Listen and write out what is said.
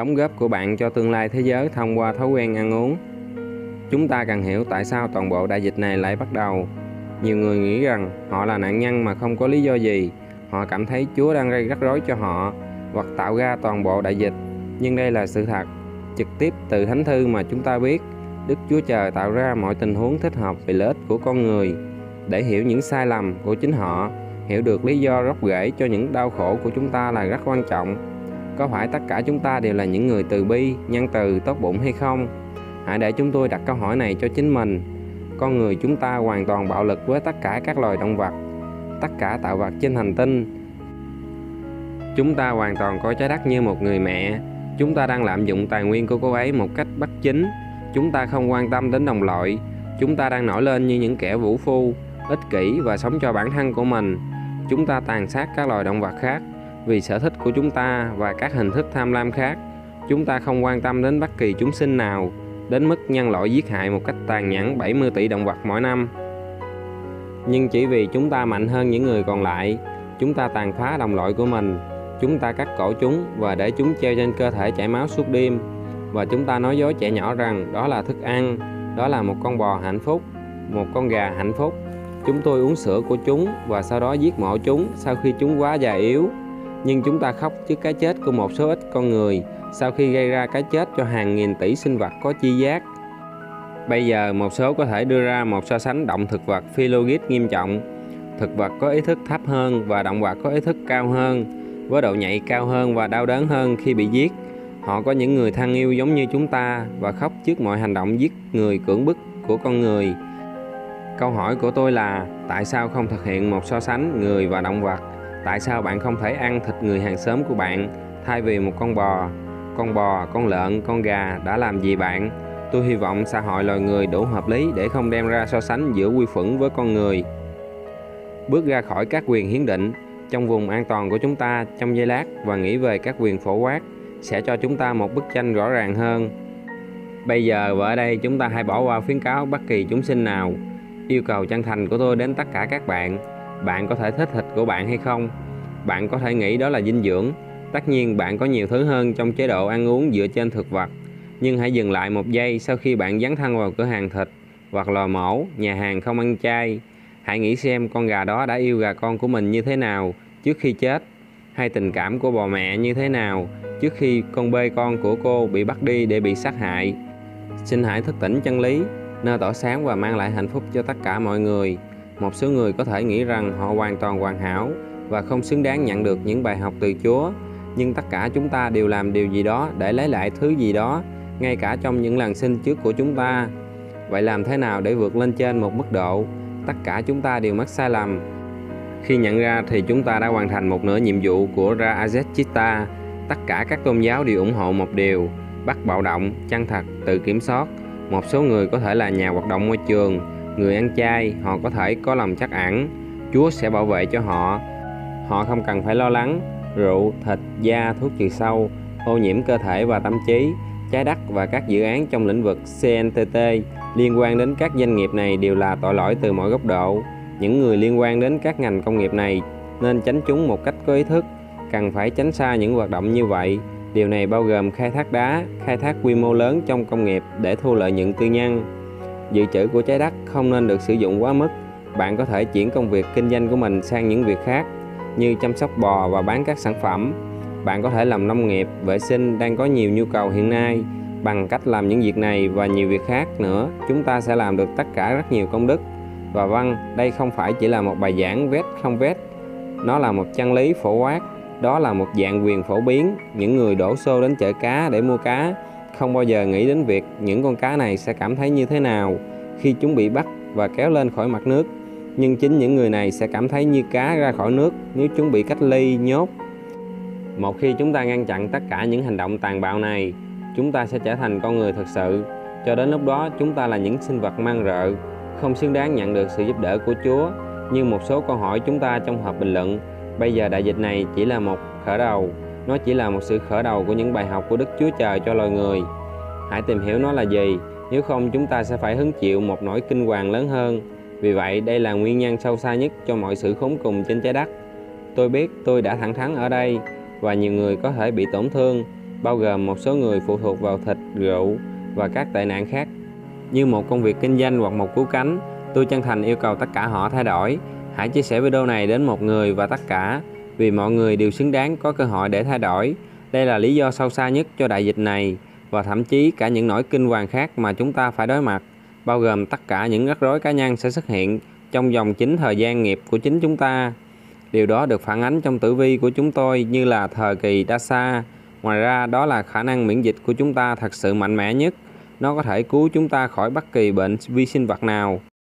đóng góp của bạn cho tương lai thế giới thông qua thói quen ăn uống. Chúng ta cần hiểu tại sao toàn bộ đại dịch này lại bắt đầu. Nhiều người nghĩ rằng họ là nạn nhân mà không có lý do gì. Họ cảm thấy Chúa đang gây rắc rối cho họ hoặc tạo ra toàn bộ đại dịch. Nhưng đây là sự thật. Trực tiếp từ Thánh Thư mà chúng ta biết, Đức Chúa Trời tạo ra mọi tình huống thích hợp vì lợi ích của con người để hiểu những sai lầm của chính họ, hiểu được lý do gốc rễ cho những đau khổ của chúng ta là rất quan trọng. Có phải tất cả chúng ta đều là những người từ bi, nhân từ, tốt bụng hay không? Hãy để chúng tôi đặt câu hỏi này cho chính mình. Con người chúng ta hoàn toàn bạo lực với tất cả các loài động vật, tất cả tạo vật trên hành tinh. Chúng ta hoàn toàn coi trái đất như một người mẹ. Chúng ta đang lạm dụng tài nguyên của cô ấy một cách bất chính. Chúng ta không quan tâm đến đồng loại. Chúng ta đang nổi lên như những kẻ vũ phu, ích kỷ và sống cho bản thân của mình. Chúng ta tàn sát các loài động vật khác vì sở thích của chúng ta và các hình thức tham lam khác. Chúng ta không quan tâm đến bất kỳ chúng sinh nào, đến mức nhân loại giết hại một cách tàn nhẫn 70 tỷ động vật mỗi năm. Nhưng chỉ vì chúng ta mạnh hơn những người còn lại, chúng ta tàn phá đồng loại của mình, chúng ta cắt cổ chúng và để chúng treo trên cơ thể chảy máu suốt đêm và chúng ta nói dối trẻ nhỏ rằng đó là thức ăn, đó là một con bò hạnh phúc, một con gà hạnh phúc. Chúng tôi uống sữa của chúng và sau đó giết mổ chúng sau khi chúng quá già yếu. Nhưng chúng ta khóc trước cái chết của một số ít con người sau khi gây ra cái chết cho hàng nghìn tỷ sinh vật có chi giác. Bây giờ một số có thể đưa ra một so sánh động thực vật phi nghiêm trọng. Thực vật có ý thức thấp hơn và động vật có ý thức cao hơn, với độ nhạy cao hơn và đau đớn hơn khi bị giết. Họ có những người thân yêu giống như chúng ta và khóc trước mọi hành động giết người cưỡng bức của con người. Câu hỏi của tôi là tại sao không thực hiện một so sánh người và động vật? Tại sao bạn không thể ăn thịt người hàng xóm của bạn thay vì một con bò? Con bò, con lợn, con gà đã làm gì bạn? Tôi hy vọng xã hội loài người đủ hợp lý để không đem ra so sánh giữa quy phẫn với con người. Bước ra khỏi các quyền hiến định trong vùng an toàn của chúng ta trong giây lát và nghĩ về các quyền phổ quát sẽ cho chúng ta một bức tranh rõ ràng hơn. Bây giờ và ở đây chúng ta hãy bỏ qua khuyến cáo bất kỳ chúng sinh nào. Yêu cầu chân thành của tôi đến tất cả các bạn. Bạn có thể thích thịt của bạn hay không? Bạn có thể nghĩ đó là dinh dưỡng. Tất nhiên bạn có nhiều thứ hơn trong chế độ ăn uống dựa trên thực vật. Nhưng hãy dừng lại một giây sau khi bạn dấn thân vào cửa hàng thịt hoặc lò mổ, nhà hàng không ăn chay. Hãy nghĩ xem con gà đó đã yêu gà con của mình như thế nào trước khi chết hay tình cảm của bò mẹ như thế nào trước khi con bê con của cô bị bắt đi để bị sát hại. Xin hãy thức tỉnh chân lý, nơi tỏ sáng và mang lại hạnh phúc cho tất cả mọi người. Một số người có thể nghĩ rằng họ hoàn toàn hoàn hảo và không xứng đáng nhận được những bài học từ Chúa, nhưng tất cả chúng ta đều làm điều gì đó để lấy lại thứ gì đó, ngay cả trong những lần sinh trước của chúng ta. Vậy làm thế nào để vượt lên trên một mức độ? Tất cả chúng ta đều mắc sai lầm. Khi nhận ra thì chúng ta đã hoàn thành một nửa nhiệm vụ của Ra Azet Tất cả các tôn giáo đều ủng hộ một điều, bắt bạo động, chân thật, tự kiểm soát. Một số người có thể là nhà hoạt động môi trường, người ăn chay, họ có thể có lòng chắc ẩn. Chúa sẽ bảo vệ cho họ. Họ không cần phải lo lắng. Rượu, thịt, da, thuốc trừ sâu, ô nhiễm cơ thể và tâm trí, trái đất và các dự án trong lĩnh vực CNTT liên quan đến các doanh nghiệp này đều là tội lỗi từ mọi góc độ. Những người liên quan đến các ngành công nghiệp này nên tránh chúng một cách có ý thức cần phải tránh xa những hoạt động như vậy. Điều này bao gồm khai thác đá, khai thác quy mô lớn trong công nghiệp để thu lợi nhuận tư nhân. Dự trữ của trái đất không nên được sử dụng quá mức. Bạn có thể chuyển công việc kinh doanh của mình sang những việc khác như chăm sóc bò và bán các sản phẩm. Bạn có thể làm nông nghiệp, vệ sinh đang có nhiều nhu cầu hiện nay. Bằng cách làm những việc này và nhiều việc khác nữa, chúng ta sẽ làm được tất cả rất nhiều công đức. Và vâng, đây không phải chỉ là một bài giảng vét không vét, nó là một chân lý phổ quát đó là một dạng quyền phổ biến những người đổ xô đến chợ cá để mua cá không bao giờ nghĩ đến việc những con cá này sẽ cảm thấy như thế nào khi chúng bị bắt và kéo lên khỏi mặt nước. Nhưng chính những người này sẽ cảm thấy như cá ra khỏi nước nếu chúng bị cách ly nhốt. Một khi chúng ta ngăn chặn tất cả những hành động tàn bạo này chúng ta sẽ trở thành con người thật sự. Cho đến lúc đó chúng ta là những sinh vật mang rợ không xứng đáng nhận được sự giúp đỡ của chúa. Như một số câu hỏi chúng ta trong hộp bình luận Bây giờ đại dịch này chỉ là một khởi đầu, nó chỉ là một sự khởi đầu của những bài học của Đức Chúa Trời cho loài người. Hãy tìm hiểu nó là gì, nếu không chúng ta sẽ phải hứng chịu một nỗi kinh hoàng lớn hơn. Vì vậy, đây là nguyên nhân sâu xa nhất cho mọi sự khốn cùng trên trái đất. Tôi biết tôi đã thẳng thắn ở đây và nhiều người có thể bị tổn thương, bao gồm một số người phụ thuộc vào thịt, rượu và các tệ nạn khác. Như một công việc kinh doanh hoặc một cứu cánh, tôi chân thành yêu cầu tất cả họ thay đổi. Hãy chia sẻ video này đến một người và tất cả, vì mọi người đều xứng đáng có cơ hội để thay đổi. Đây là lý do sâu xa nhất cho đại dịch này và thậm chí cả những nỗi kinh hoàng khác mà chúng ta phải đối mặt, bao gồm tất cả những rắc rối cá nhân sẽ xuất hiện trong vòng chính thời gian nghiệp của chính chúng ta. Điều đó được phản ánh trong tử vi của chúng tôi như là thời kỳ Dasa. Ngoài ra, đó là khả năng miễn dịch của chúng ta thật sự mạnh mẽ nhất. Nó có thể cứu chúng ta khỏi bất kỳ bệnh vi sinh vật nào.